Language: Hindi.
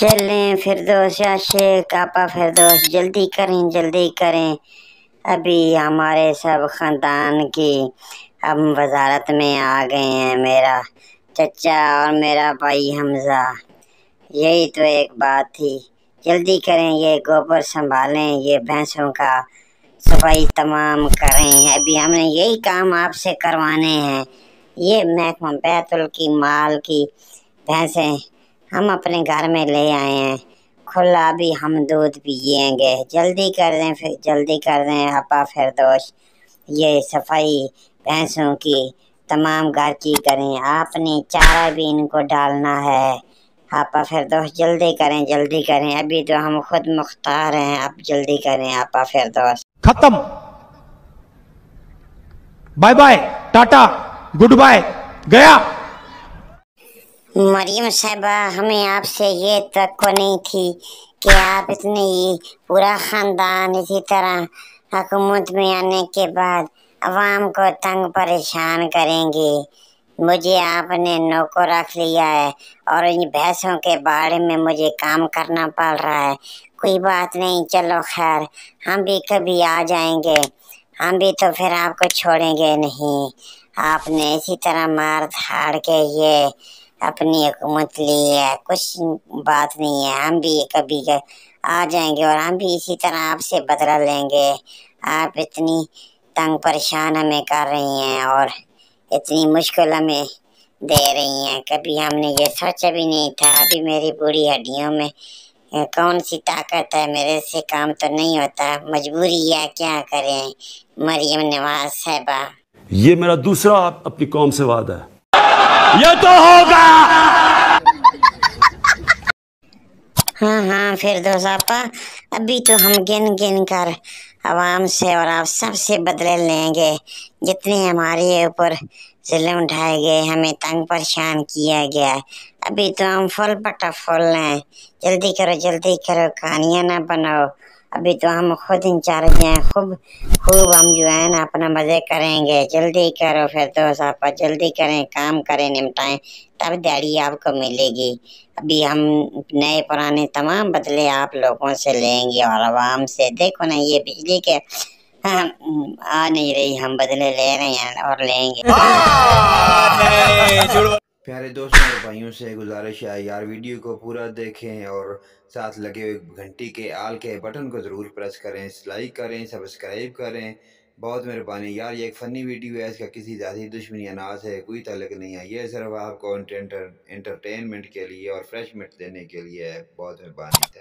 चलें फिरदौस या शेख, आपा फिरदौस जल्दी करें जल्दी करें। अभी हमारे सब ख़ानदान की हम वजारत में आ गए हैं, मेरा चचा और मेरा भाई हमज़ा। यही तो एक बात थी। जल्दी करें, ये गोबर संभालें, ये भैंसों का सफ़ाई तमाम करें। अभी हमने यही काम आपसे करवाने हैं। ये महकमा बैतुल की माल की भैंसें हम अपने घर में ले आए हैं। खुला भी हम दूध पिएँगे। जल्दी कर दें फिर, जल्दी कर दें आपा फिरदोश ये सफ़ाई भैंसों की, तमाम घर की करें। आपने चारा भी इनको डालना है। आपा फिरदोश जल्दी करें जल्दी करें। अभी तो हम खुद मुख्तार हैं। आप जल्दी करें, आपा फिरदोश खत्म। Bye bye, tata, goodbye. गया। मरियम साहबा, हमें आपसे ये तो नहीं थी कि आप इतने ही पूरा ख़ानदान इसी तरह हुकूमत में आने के बाद आवाम को तंग परेशान करेंगे। मुझे आपने नौकर रख लिया है और इन भैंसों के बारे में मुझे काम करना पड़ रहा है। कोई बात नहीं, चलो खैर, हम भी कभी आ जाएँगे। हम भी तो फिर आपको छोड़ेंगे नहीं। आपने इसी तरह मार धाड़ के ये अपनी हुकूमत ली है, कुछ बात नहीं है, हम भी कभी आ जाएँगे और हम भी इसी तरह आपसे बदला लेंगे। आप इतनी तंग परेशान हमें कर रही हैं और इतनी मुश्किल हमें दे रही हैं। कभी हमने ये सोचा भी नहीं था, अभी मेरी पूरी हड्डियों में कौन सी ताकत है? मेरे से काम तो नहीं होता। मजबूरी है, क्या करें? मरियम नवाज़ साहबा। ये मेरा दूसरा अपनी कौम से वादा है। ये तो होगा। हाँ हाँ फिर दो अभी तो हम गिन गिन कर आवाम से और आप सबसे बदले लेंगे। जितने हमारे ऊपर जुल्म उठाए गए, हमें तंग परेशान किया गया अभी तो हम फुल पटा फुल हैं। जल्दी करो जल्दी करो, कहानियाँ ना बनाओ। अभी तो हम खुद इंचार्ज हैं खूब खूब हम जो है ना अपना मज़े करेंगे जल्दी करो फिर दोस्त आप जल्दी करें काम करें निपटाएँ तब दिहाड़ी आपको मिलेगी अभी हम नए पुराने तमाम बदले आप लोगों से लेंगे और आवाम से देखो ना ये बिजली के हाँ, आ नहीं रही हम बदले ले रहे हैं और लेंगे प्यारे दोस्तों और भाइयों से गुजारिश है, यार वीडियो को पूरा देखें और साथ लगे हुए घंटी के आल के बटन को ज़रूर प्रेस करें, लाइक करें, सब्सक्राइब करें। बहुत मेहरबानी। यार ये एक फ़नी वीडियो है, इसका किसी ज़ाती दुश्मनी अनाज है, कोई तलक नहीं है। ये सिर्फ़ आपको एंटरटेनमेंट के लिए और फ्रेशमेंट मिट देने के लिए है। बहुत मेहरबानी।